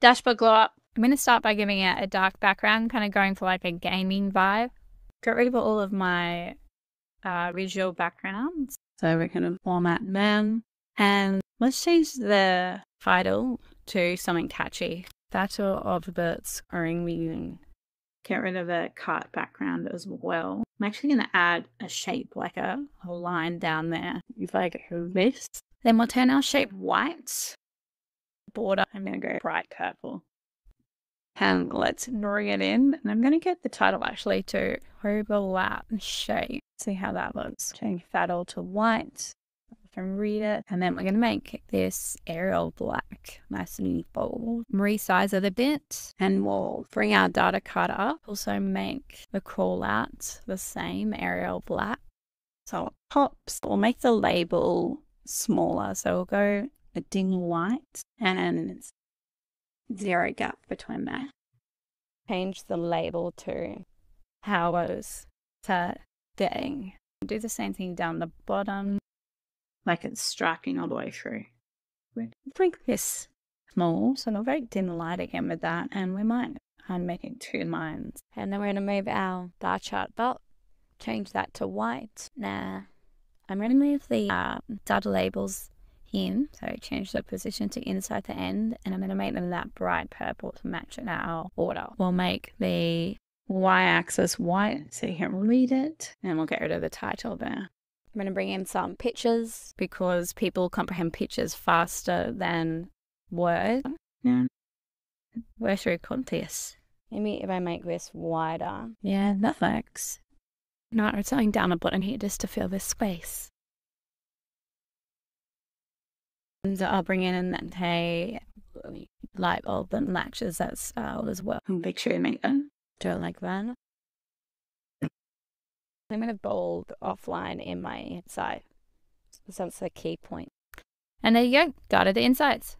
Dashboard glow up. I'm going to start by giving it a dark background, kind of going for like a gaming vibe. Get rid of all of my uh, visual backgrounds. So we're going to format them. And let's change the title to something catchy. Battle of Birds Ring Get rid of the card background as well. I'm actually going to add a shape, like a, a line down there. If I go this, then we'll turn our shape white. Border, I'm going to go bright purple. And let's bring it in. And I'm going to get the title actually to overlap shape. See how that looks. Change that all to white. I read it. And then we're going to make this Arial black nice and bold. Resize it a bit. And we'll bring our data cut up. Also make the call out the same Arial black. So it pops. We'll make the label smaller. So we'll go a dim white and zero gap between that. Change the label to hours to dang. Do the same thing down the bottom, like it's striking all the way through. Bring this small, so not very dim light again with that, and we might I'm making two lines. And then we're going to move our bar chart dot, change that to white. Now, I'm going to move the uh, data labels in. So change the position to inside the end and I'm going to make them that bright purple to match in our order. We'll make the y-axis white so you can read it and we'll get rid of the title there. I'm going to bring in some pictures because people comprehend pictures faster than words. Yeah. Where's your contest? Maybe if I make this wider. Yeah, that works. No, I'm something down the bottom here just to fill this space. And I'll bring in a light bulb and matches that style uh, as well. Make sure you make it. Do it like that. I'm going to bold offline in my side. So that's the key point. And there you go. Got it, the insights.